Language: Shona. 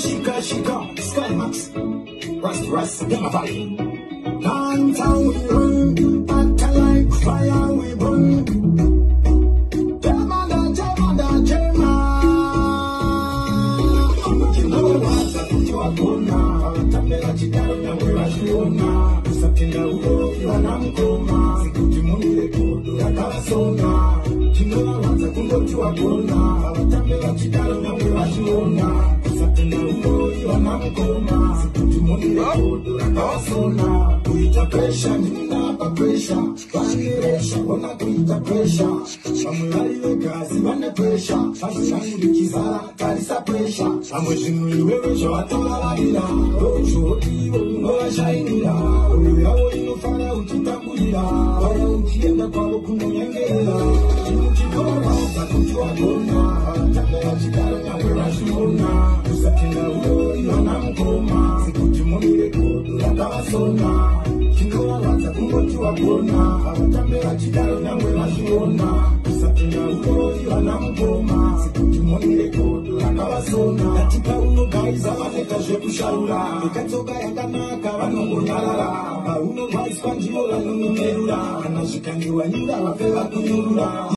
Shika Shika Skymax Rust Rust valley. Downtown we run Act like fire we burn Jemada Jemada you Wakuna Tambela chitaro na mwewa shiona Kusapinda uo kiwa na mkoma Sikuti munile kudu ya kalasona Chinoa wanza kundochi wakuna Tambela chitaro na mkona timoniaosona kuita presha ninapa presha vangi presha kona kuita presha vamwe variwe gazi vane presha vasiangirikizara tarisa presha vamwe zvinhu iwewe zvavatavavaira ochodivo ungovashainira oyo yavo inofara uchitambudira vaya uchienda kwavo kunonyengera chinuchitoraudza kuti wagona vavatanga vachidaro nyamwe vazvimona usatenda uo kana mukoma sekuti mumire godo rakavasona chinovavadza kungoti wagona vavatambe vachidaro nyangwe vazviona kusatenda uroi vana mukoma sekuti mumire godo rakavasona katika unogaisa vaneta zvekushaura ikatsoka yakanaka vanongonyarara vaunovaiswa ndivo vanononerura kana zvikangiwa nyura vabve vakunyurura